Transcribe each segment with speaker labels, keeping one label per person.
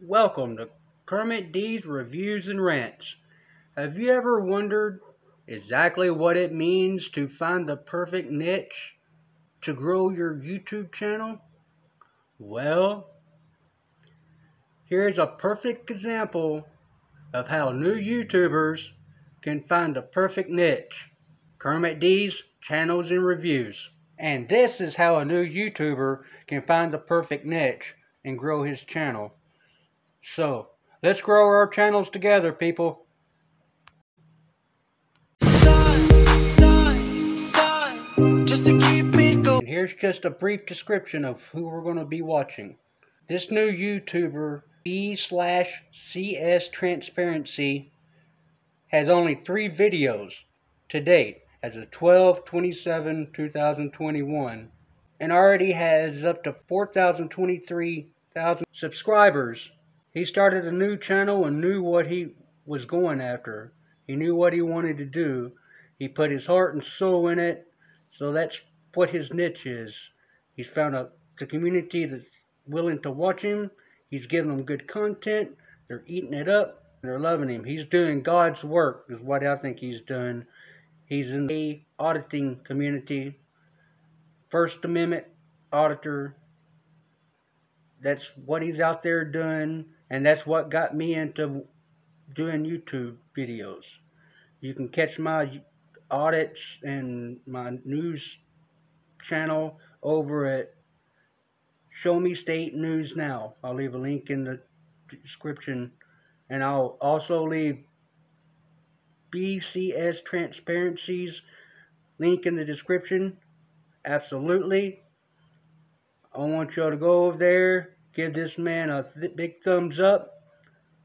Speaker 1: Welcome to Kermit D's Reviews and Rants. Have you ever wondered exactly what it means to find the perfect niche to grow your YouTube channel? Well, here's a perfect example of how new YouTubers can find the perfect niche. Kermit D's Channels and Reviews. And this is how a new YouTuber can find the perfect niche and grow his channel. So, let's grow our channels together, people. Here's just a brief description of who we're going to be watching. This new YouTuber, B slash CS Transparency, has only three videos to date as of 12 27 2021 and already has up to 4,023,000 subscribers he started a new channel and knew what he was going after. He knew what he wanted to do. He put his heart and soul in it. So that's what his niche is. He's found a the community that's willing to watch him. He's giving them good content. They're eating it up. They're loving him. He's doing God's work is what I think he's doing. He's in the auditing community. First Amendment auditor. That's what he's out there doing. And that's what got me into doing YouTube videos. You can catch my audits and my news channel over at Show Me State News Now. I'll leave a link in the description. And I'll also leave BCS Transparencies link in the description. Absolutely. I want y'all to go over there Give this man a th big thumbs up.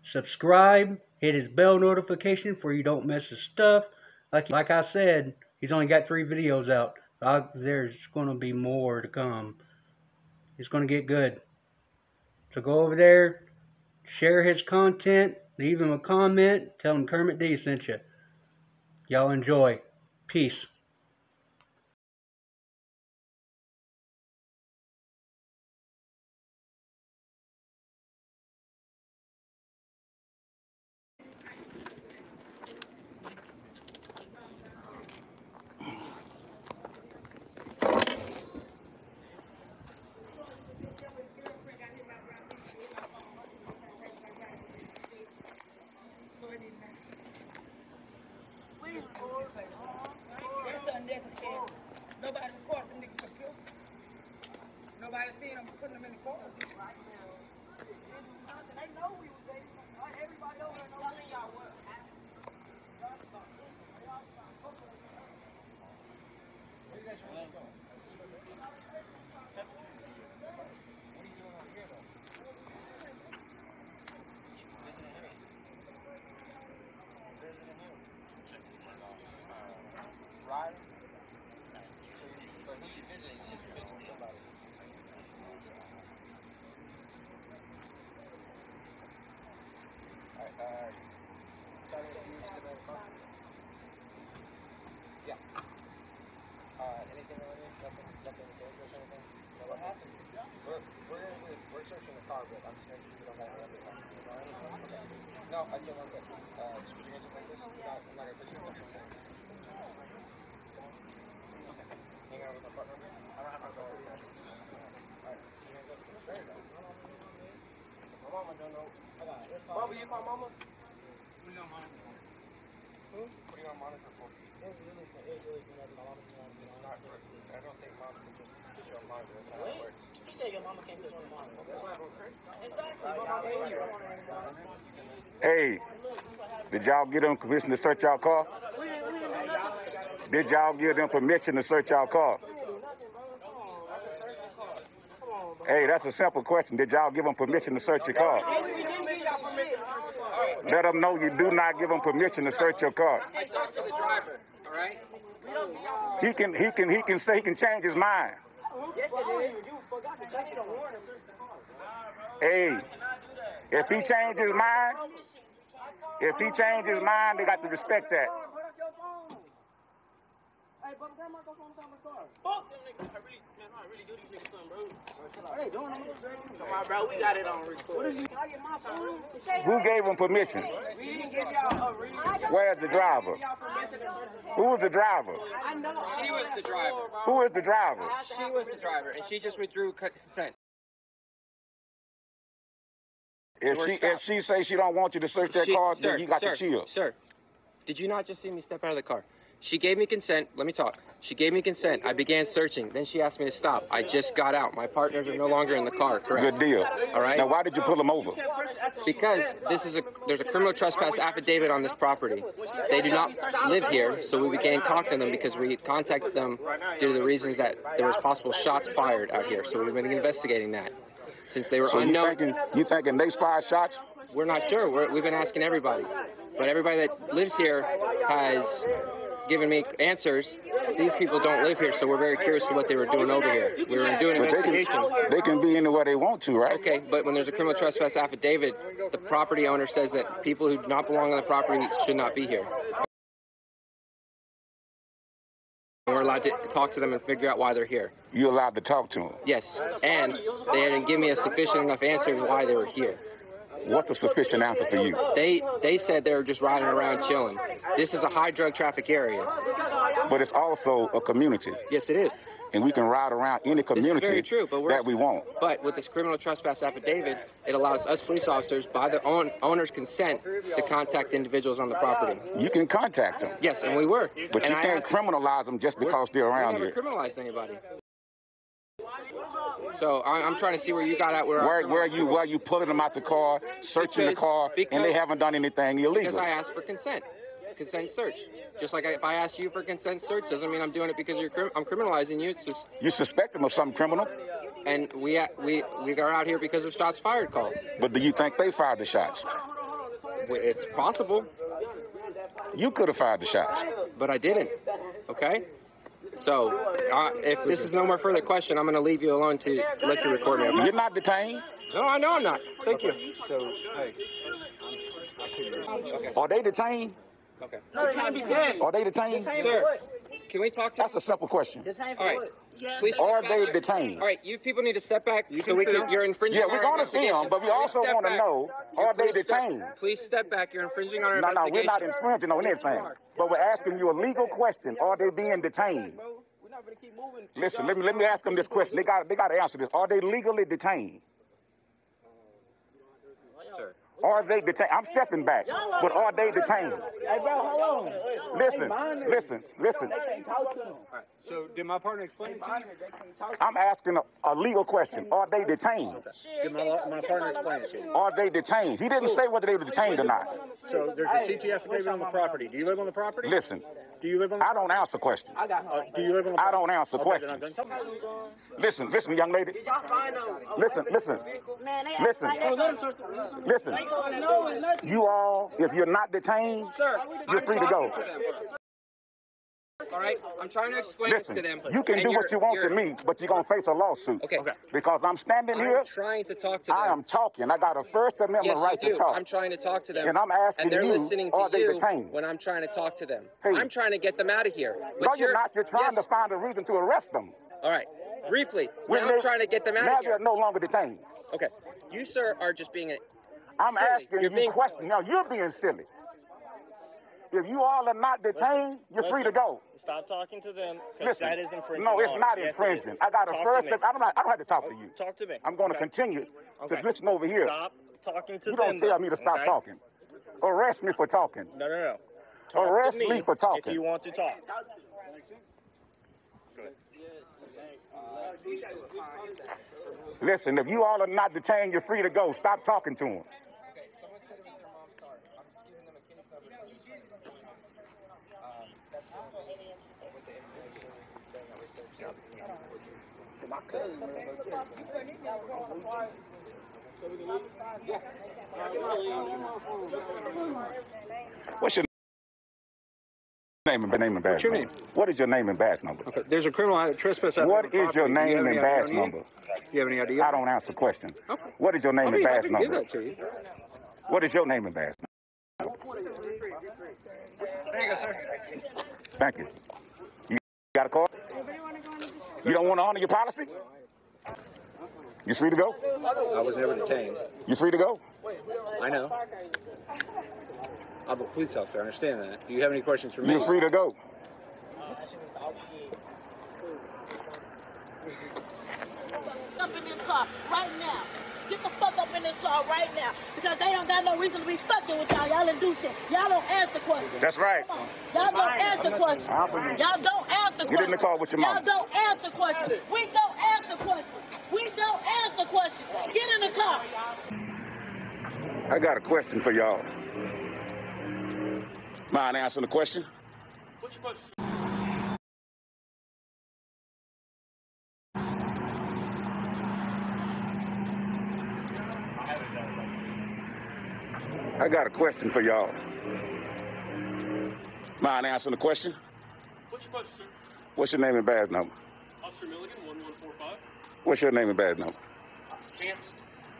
Speaker 1: Subscribe. Hit his bell notification for you don't miss his stuff. Like, like I said, he's only got three videos out. I, there's going to be more to come. It's going to get good. So go over there, share his content, leave him a comment, tell him Kermit D sent you. Y'all enjoy. Peace.
Speaker 2: Nobody recorded the nigga with pistol. Nobody seen him putting them in the car. They know we was there. Everybody over there telling y'all what Right? But who you visiting? You said you're visiting somebody. Alright, uh, sorry to use the car. Yeah. Uh, anything on it? Nothing, nothing dangerous or anything? No, what happened? We're, we're, in this, we're searching the car, but I'm just making sure we don't have any other car. Okay. No, I said one second. Uh, just put your hands up like this. I'm not, I'm not gonna put you in the hands. Hang out with my partner. I don't have my partner. Alright, put your hands up. There you go. My mama don't know. I got it. Bubba, you call mama? We don't monitor. Who? What are you on monitor for?
Speaker 3: Hey, did y'all give them permission to search y'all car?
Speaker 4: We didn't, we didn't do.
Speaker 3: Did y'all give them permission to search y'all car? Hey, that's a simple question. Did y'all give them permission to search your car? Let them know you do not give them permission to search your car.
Speaker 2: To the driver, right?
Speaker 3: He can, he can, he can say he can change his mind.
Speaker 4: Yes, it is. You forgot to check the warrant.
Speaker 3: Hey, if he changes his mind, if he changes his mind, they got to respect that.
Speaker 4: Put up your phone. Hey, Hey, but grandma go phone down car.
Speaker 5: Fuck them niggas. I really, man, I really do these niggas something, bro.
Speaker 4: What they doing?
Speaker 5: Come on, bro. We got it on record.
Speaker 4: What is you? Can I get my phone?
Speaker 3: Who gave him permission?
Speaker 4: We didn't give y'all a reason.
Speaker 3: Where's the driver?
Speaker 4: Y'all permission to
Speaker 3: Who was the driver?
Speaker 4: I know.
Speaker 2: She was the driver.
Speaker 3: Who is the driver?
Speaker 2: She was the driver, and she just withdrew consent.
Speaker 3: If she
Speaker 2: stopped.
Speaker 3: if she say she don't want you to search that
Speaker 2: She-
Speaker 3: car,
Speaker 2: sir,
Speaker 3: then you got
Speaker 2: sir,
Speaker 3: to chill.
Speaker 2: Sir, did you not just see me step out of the car? She gave me consent. Let me talk. She gave me consent. I began searching. Then she asked me to stop. I just got out. My partners are no longer in the car. Correct.
Speaker 3: Good deal.
Speaker 2: All right.
Speaker 3: Now, why did you pull them over?
Speaker 2: Because this is a there's a criminal trespass affidavit on this property. They do not live here, so we began talking to them because we contacted them due to the reasons that there was possible shots fired out here. So we've been investigating that. Since they were
Speaker 3: So you
Speaker 2: unknown,
Speaker 3: thinking you thinking they fired shots?
Speaker 2: we're not sure. We're, we've been asking everybody, but everybody that lives here has given me answers. These people don't live here, so we're very curious to what they were doing over here. We were doing an
Speaker 3: But they
Speaker 2: investigation.
Speaker 3: can they can be anywhere they want to, right?
Speaker 2: Okay, but when there's a criminal trespass affidavit, the property owner says that people who do not belong on the property should not be here. And we're allowed to talk to them and figure out why they're here.
Speaker 3: You're allowed to talk to them.
Speaker 2: Yes, and they didn't give me a sufficient enough answer to why they were here.
Speaker 3: What's a sufficient answer for you?
Speaker 2: They they said they were just riding around chilling. This is a high drug traffic area.
Speaker 3: But it's also a community,
Speaker 2: Yes, it is.
Speaker 3: and we can ride around any community
Speaker 2: very true,
Speaker 3: that we want.
Speaker 2: But with this criminal trespass affidavit, it allows us police officers, by the own, owner's consent, to contact individuals on the property.
Speaker 3: You can contact them,
Speaker 2: Yes, and we were.
Speaker 3: but
Speaker 2: and
Speaker 3: you
Speaker 2: I
Speaker 3: can't
Speaker 2: asked-
Speaker 3: criminalize them just because they're around
Speaker 2: we
Speaker 3: around
Speaker 2: never
Speaker 3: here.
Speaker 2: criminalized anybody. So I, I'm trying to see where you got at. Where
Speaker 3: Where, where
Speaker 2: criminalized
Speaker 3: you where you pulling them out the car, searching the
Speaker 2: Because-
Speaker 3: car, and they haven't done anything illegal? Because.
Speaker 2: I asked for consent, consent search. Just like I, if I asked you for consent search, doesn't mean I'm doing it because you're crim- I'm criminalizing you. It's just
Speaker 3: You suspect them of something criminal,
Speaker 2: and we we we are out here because of shots fired call.
Speaker 3: but do you think they fired the shots?
Speaker 2: It's possible,
Speaker 3: You could have fired the shots.
Speaker 2: but I didn't. Okay. So, uh, if this is no more further question, I'm going to leave you alone to let you record me.
Speaker 3: You're not detained.
Speaker 2: No, I know I'm not. Thank you.
Speaker 3: Are they detained?
Speaker 2: Okay.
Speaker 3: Are they detained?
Speaker 2: Sir, can we talk to?
Speaker 3: That's a simple question.
Speaker 2: All right. Please. step
Speaker 3: Are
Speaker 2: back.
Speaker 3: they detained?
Speaker 2: All right, you people need to step back so we can. You're infringing.
Speaker 3: Yeah,
Speaker 2: on
Speaker 3: we're gonna see them, but we
Speaker 2: Please
Speaker 3: also
Speaker 2: step
Speaker 3: want to
Speaker 2: back.
Speaker 3: know: Are they
Speaker 2: Please step-
Speaker 3: detained?
Speaker 2: Please step back. You're infringing on our
Speaker 3: No, no, we're
Speaker 2: investigation.
Speaker 3: not infringing on anything. But we're asking you a legal question: Are they being detained?
Speaker 4: We're not gonna keep moving.
Speaker 3: Listen, let me let me ask them this question. They got they got to answer this. Are they legally detained?
Speaker 2: Sir.
Speaker 3: Are they detained? I'm stepping back, but are they detained?
Speaker 4: Hey, bro, hold on.
Speaker 3: Listen, listen, listen.
Speaker 4: They can't talk to them.
Speaker 1: So did my partner explain it to you?
Speaker 4: They can't talk to
Speaker 3: I'm asking a, a legal question. Are they detained?
Speaker 1: Did my, my partner explain it to you?
Speaker 3: Are they detained? He didn't say whether they were detained or not.
Speaker 1: So there's a CT affidavit on the property. Do you live on the property?
Speaker 3: Listen,
Speaker 1: Do you live on
Speaker 3: I don't answer questions.
Speaker 4: I got
Speaker 1: uh, Do you live on the
Speaker 3: I don't answer
Speaker 1: Okay, then I'm
Speaker 3: questions.
Speaker 1: done.
Speaker 3: Listen, listen, young lady.
Speaker 4: Y'all find.
Speaker 3: Listen, listen,
Speaker 6: Man, they
Speaker 3: listen, listen.
Speaker 4: No.
Speaker 3: You all, if you're not detained,
Speaker 2: Sir,
Speaker 3: you're free to go.
Speaker 2: Talking them. All right, I'm trying to explain
Speaker 3: Listen,
Speaker 2: this to them.
Speaker 3: you can do what you want to me, but you're gonna face a lawsuit.
Speaker 2: Okay. Okay.
Speaker 3: Because I'm standing here,
Speaker 2: I'm trying to talk to them.
Speaker 3: I am talking. I got a First Amendment
Speaker 2: Yes,
Speaker 3: right
Speaker 2: you do.
Speaker 3: to talk.
Speaker 2: I'm trying to talk to them.
Speaker 3: And I'm asking
Speaker 2: and they're
Speaker 3: you,
Speaker 2: listening to
Speaker 3: are they
Speaker 2: you
Speaker 3: detained?
Speaker 2: when I'm trying to talk to them.
Speaker 3: Hey.
Speaker 2: I'm trying to get them out of here. But
Speaker 3: no, you're not. You're trying
Speaker 2: yes.
Speaker 3: to find a reason to arrest them.
Speaker 2: All right, briefly.
Speaker 3: When
Speaker 2: now
Speaker 3: they-
Speaker 2: I'm trying to get them out
Speaker 3: Now
Speaker 2: of here.
Speaker 3: Now they're no longer detained.
Speaker 2: Okay, you sir are just being a.
Speaker 3: I'm
Speaker 2: silly.
Speaker 3: asking
Speaker 2: You're
Speaker 3: you
Speaker 2: being
Speaker 3: questions. Now you're being silly. If you all are not detained, you're free to go.
Speaker 7: Stop talking to them because
Speaker 3: Listen,
Speaker 7: that is infringing.
Speaker 3: no, it's not
Speaker 7: Yes, it
Speaker 3: infringing. I got a
Speaker 7: Talk
Speaker 3: first.
Speaker 7: Me.
Speaker 3: I don't. I don't have to talk to oh, you.
Speaker 7: Talk to me.
Speaker 3: I'm going to
Speaker 7: Okay.
Speaker 3: continue
Speaker 7: Okay.
Speaker 3: to listen over here.
Speaker 7: Stop talking to
Speaker 3: You
Speaker 7: them.
Speaker 3: don't tell me to stop
Speaker 7: okay?
Speaker 3: talking. Arrest me for talking.
Speaker 7: No, no, no. Talk
Speaker 3: Arrest
Speaker 7: to
Speaker 3: me for talking.
Speaker 7: If you want to talk.
Speaker 3: Listen, if you all are not detained, you're free to go. Stop talking to them.
Speaker 2: Okay, someone said it was their mom's car. I'm just giving them a case number so you can um, that's the with the information saying that we're searching.
Speaker 4: My cousin,
Speaker 3: What's your name and name and badge
Speaker 1: your
Speaker 3: number?
Speaker 1: name?
Speaker 3: What is your name and badge number?
Speaker 1: Okay, there's a criminal trespass.
Speaker 3: What
Speaker 1: affidavit on
Speaker 3: is your
Speaker 1: property. You
Speaker 3: name and
Speaker 1: any
Speaker 3: badge number?
Speaker 1: You have any idea?
Speaker 3: I don't answer questions.
Speaker 1: Okay.
Speaker 3: What is your name
Speaker 1: I'll
Speaker 3: and
Speaker 1: be
Speaker 3: badge
Speaker 1: happy give
Speaker 3: number?
Speaker 1: that to you.
Speaker 3: What is your name and badge number?
Speaker 2: There you go, sir.
Speaker 3: Thank you. You don't want to honor your policy? You free to go?
Speaker 6: I was never detained.
Speaker 3: You free to go?
Speaker 6: I know. I'm a police officer. I understand that. Do you have any questions for me?
Speaker 3: You're free to go.
Speaker 8: up in this car right now. Get the fuck up in this car right now. Because they don't got no reason to be fucking with y'all. Y'all didn't do shit. Y'all don't answer questions.
Speaker 3: That's right.
Speaker 8: Y'all don't answer questions. Y'all don't answer questions.
Speaker 3: Get in the car with your mama.
Speaker 8: Y'all don't answer questions. We don't answer questions. We don't answer questions. Get in the car.
Speaker 3: I got a question for y'all. Mind answering the question?
Speaker 5: What's your question?
Speaker 3: I got a question for y'all. Mind answering the question?
Speaker 5: What's your question, sir?
Speaker 3: What's your name and badge number?
Speaker 5: Officer Milligan, 1145.
Speaker 3: What's your name and badge number?
Speaker 2: Chance,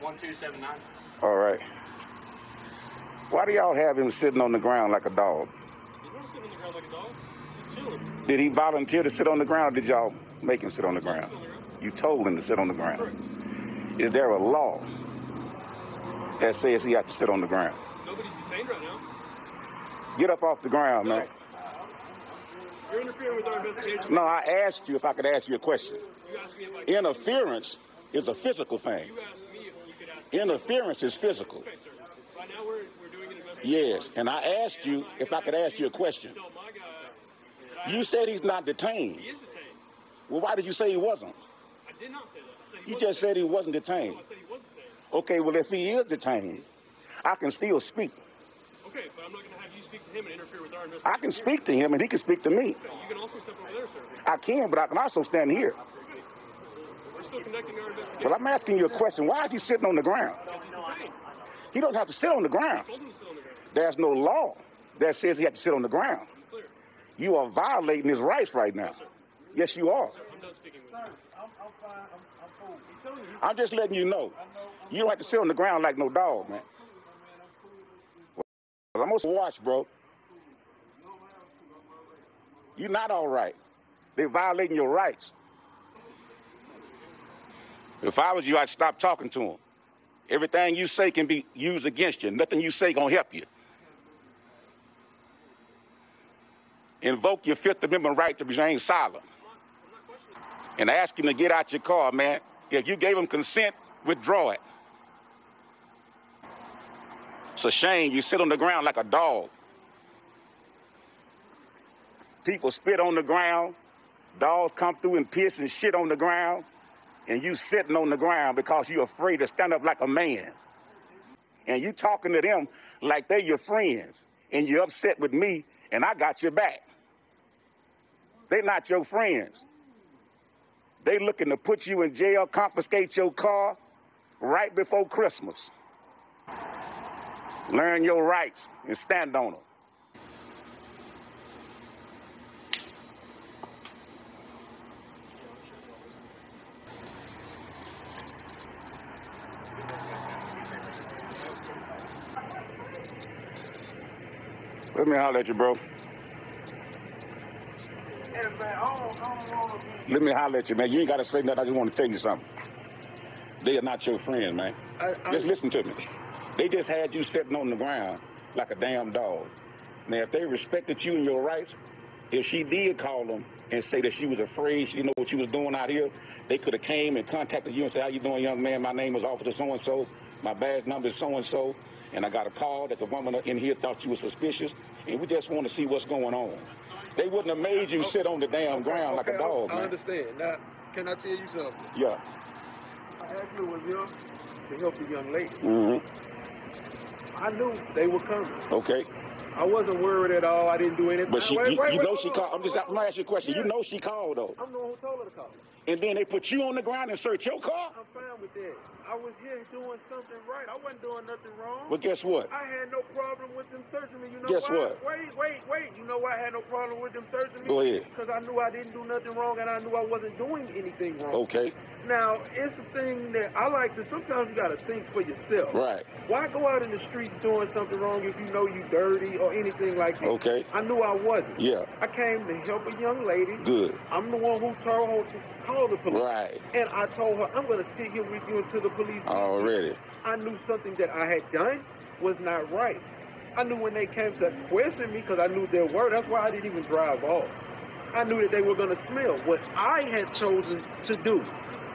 Speaker 2: one two seven nine.
Speaker 3: All right. Why do y'all have him sitting on the ground like a dog?
Speaker 5: He's not sitting on the ground like a dog. He's chilling.
Speaker 3: Did he volunteer to sit on the ground or did y'all make him sit on the ground?
Speaker 5: Sit on the ground.
Speaker 3: You told him to sit on the ground. Is there a law that says he has to sit on the ground?
Speaker 5: Nobody's detained right now.
Speaker 3: Get up off the ground, man.
Speaker 5: You're interfering with our investigation.
Speaker 3: No, I asked you if I could ask you a question.
Speaker 5: You
Speaker 3: Interference is a physical thing.
Speaker 5: You asked me if you could ask.
Speaker 3: Interference is physical.
Speaker 5: Okay, sir. Now we're, we're doing an.
Speaker 3: Yes, and I asked you if I could ask you a question.
Speaker 5: Guy
Speaker 3: You said he's not detained.
Speaker 5: he is detained.
Speaker 3: Well, why did you say he wasn't?
Speaker 5: I did not say that. I said he
Speaker 3: You just said he wasn't
Speaker 5: detained. No, I said he was detained.
Speaker 3: Okay, well, if he is detained, I can still speak.
Speaker 5: Okay, but I'm not going to have you speak to him and interfere with our
Speaker 3: I can speak to him and he can speak to me.
Speaker 5: Okay, You can also step over there, sir.
Speaker 3: I can, but I can also stand here.
Speaker 5: We're still conducting our investigation.
Speaker 3: Well, I'm asking you a question. Why is he sitting on the ground?
Speaker 5: Because he's detained.
Speaker 3: He don't have to sit on the ground.
Speaker 5: Told him to sit on the ground.
Speaker 3: There's no law that says he has to sit on the ground.
Speaker 5: Clear.
Speaker 3: You are violating his rights right now. Yes, you are.
Speaker 5: Sir, I'm done speaking with you.
Speaker 3: I'm just letting you know. You don't have to sit on the ground like no dog, man. I'm gonna watch, bro. You're not all right. They're violating your rights. If I was you, I'd stop talking to them. Everything you say can be used against you. Nothing you say gonna help you. Invoke your Fifth Amendment right to remain silent. And ask him to get out your car, man. If you gave him consent, withdraw it. It's a shame you sit on the ground like a dog. People spit on the ground, dogs come through and piss and shit on the ground, and you sitting on the ground because you're afraid to stand up like a man. And you talking to them like they your friends, and you're upset with me, and I got your back. They not your friends. They looking to put you in jail, confiscate your car right before Christmas. Learn your rights and stand on them. Let me holler at you, bro. Let me holler at you, man. You ain't got to say nothing. I just want to tell you something. They are not your friends, man. just listen to me. They just had you sitting on the ground like a damn dog. Now, if they respected you and your rights, if she did call them and say that she was afraid, she didn't know what you was doing out here, they could have came and contacted you and said, how you doing, young man? My name is Officer so-and-so. My badge number is so-and-so. And I got a call that the woman in here thought you were suspicious. And we just want to see what's going on. They wouldn't have made you sit on the damn ground like a dog,
Speaker 9: I
Speaker 3: man.
Speaker 9: understand. Now, can I tell you something?
Speaker 3: Yeah.
Speaker 9: I actually was here to help the young lady.
Speaker 3: hmm
Speaker 9: I knew they were coming.
Speaker 3: Okay.
Speaker 9: I wasn't worried at all. I didn't do anything.
Speaker 3: But she,
Speaker 9: Wait,
Speaker 3: you,
Speaker 9: wait,
Speaker 3: you
Speaker 9: wait,
Speaker 3: know she called. I'm just. I'm gonna ask you a question. You know she called though,
Speaker 9: I'm the one who told her to call.
Speaker 3: and then they put you on the ground and search your car.
Speaker 9: I'm fine with that. I was here doing something right. I wasn't doing nothing wrong.
Speaker 3: Well, guess what?
Speaker 9: I had no problem with them searching me. You know
Speaker 3: Guess
Speaker 9: why?
Speaker 3: what?
Speaker 9: Wait, wait, wait. You know why I had no problem with them searching me?
Speaker 3: Go ahead.
Speaker 9: Because I knew I didn't do nothing wrong and I knew I wasn't doing anything wrong.
Speaker 3: Okay.
Speaker 9: Now, it's a thing that I like to, sometimes you got to think for yourself.
Speaker 3: Right.
Speaker 9: Why go out in the streets doing something wrong if you know you dirty or anything like that?
Speaker 3: Okay.
Speaker 9: I knew I wasn't.
Speaker 3: Yeah.
Speaker 9: I came to help a young lady.
Speaker 3: Good.
Speaker 9: I'm the one who told her to call the police.
Speaker 3: Right.
Speaker 9: And I told her, I'm going to sit here with you until the police. Here."
Speaker 3: Already.
Speaker 9: I knew something that I had done was not right. I knew when they came to question me because I knew their word. That's why I didn't even drive off. I knew that they were going to smell what I had chosen to do.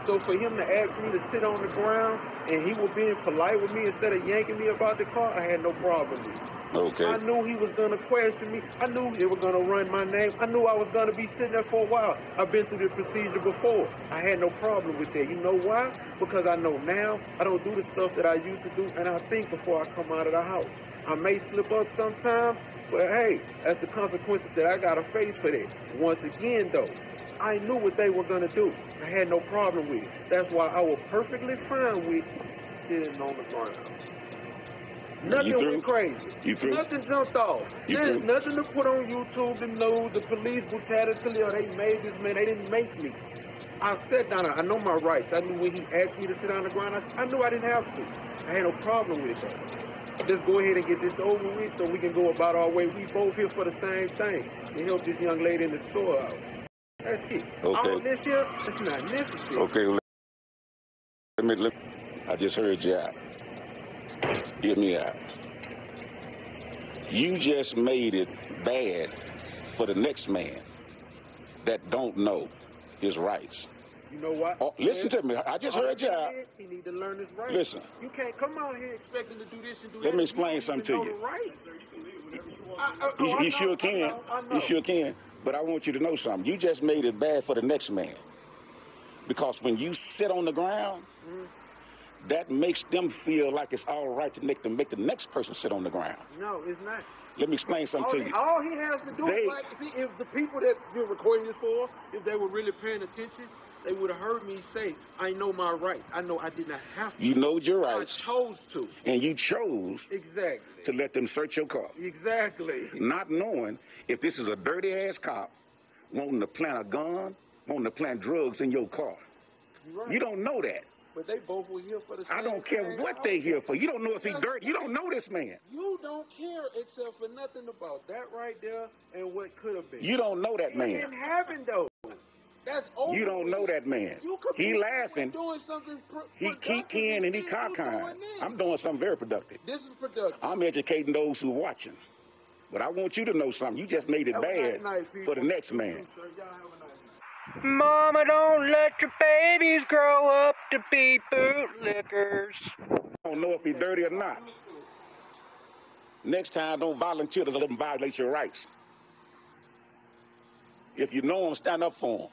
Speaker 9: So for him to ask me to sit on the ground and he was being polite with me instead of yanking me about the car, I had no problem with it.
Speaker 3: Okay.
Speaker 9: I knew he was going to question me. I knew they were going to run my name. I knew I was going to be sitting there for a while. I've been through the procedure before. I had no problem with that. You know why? Because I know now I don't do the stuff that I used to do, and I think before I come out of the house. I may slip up sometimes, but hey, that's the consequences that I got to face for that. Once again, though, I knew what they were going to do. I had no problem with it. That's why I was perfectly fine with sitting on the ground. Nothing went crazy.
Speaker 3: You through?
Speaker 9: Nothing jumped off. There's nothing to put on YouTube to know the police brutality or they made this man. They didn't make me. I sat down. I know my rights. I knew when he asked me to sit on the ground. I, I knew I didn't have to. I had no problem with it. Though. Let's go ahead and get this over with so we can go about our way. We both here for the same thing to help this young lady in the store out. That's it.
Speaker 3: Okay.
Speaker 9: All this here, it's not necessary.
Speaker 3: Okay, let me, let me, I just heard you out. Hear me out. You just made it bad for the next man that don't know his rights.
Speaker 9: You know what?
Speaker 3: Oh, listen to me. I just
Speaker 9: All
Speaker 3: heard you
Speaker 9: he did, He need to learn his rights.
Speaker 3: Listen.
Speaker 9: You can't come out here expecting to do this and do that.
Speaker 3: Let me explain
Speaker 9: don't
Speaker 3: something to you.
Speaker 9: the rights. I- I- oh,
Speaker 3: You, you sure can.
Speaker 9: know, I know.
Speaker 3: You sure can. But I want you to know something. You just made it bad for the next man. Because when you sit on the ground, mm-hmm. That makes them feel like it's all right to make them make the next person sit on the ground.
Speaker 9: No, it's not.
Speaker 3: Let me explain
Speaker 9: All
Speaker 3: something to
Speaker 9: he,
Speaker 3: you.
Speaker 9: all he has to do
Speaker 3: They-
Speaker 9: is like, see, if the people that you're recording this for, if they were really paying attention, they would have heard me say, I know my rights. I know I did not have to.
Speaker 3: You know your rights.
Speaker 9: I chose to.
Speaker 3: and you chose
Speaker 9: Exactly.
Speaker 3: to let them search your car,
Speaker 9: Exactly.
Speaker 3: not knowing if this is a dirty ass cop wanting to plant a gun, wanting to plant drugs in your car.
Speaker 9: Right.
Speaker 3: You don't know that.
Speaker 9: But they both were here for the same
Speaker 3: I don't care
Speaker 9: thing.
Speaker 3: what they here for. You don't know if he dirty. You don't know this man.
Speaker 9: You don't care except for nothing about that right there and what could have been.
Speaker 3: You don't know that
Speaker 9: It
Speaker 3: man.
Speaker 9: didn't happen though. That's over.
Speaker 3: You don't know that man.
Speaker 9: You could
Speaker 3: He laughing.
Speaker 9: Doing something pr-
Speaker 3: He kicking and he cockeying. I'm doing something very productive.
Speaker 9: This is productive.
Speaker 3: I'm educating those who watching. But I want you to know something. You just made it
Speaker 9: Have
Speaker 3: bad
Speaker 9: night,
Speaker 3: for the next man.
Speaker 9: Y'all have a nice night.
Speaker 1: Mama, don't let your babies grow up to be bootlickers.
Speaker 3: I don't know if he's dirty or not. Next time, don't volunteer to let him violate your rights. If you know him, stand up for him.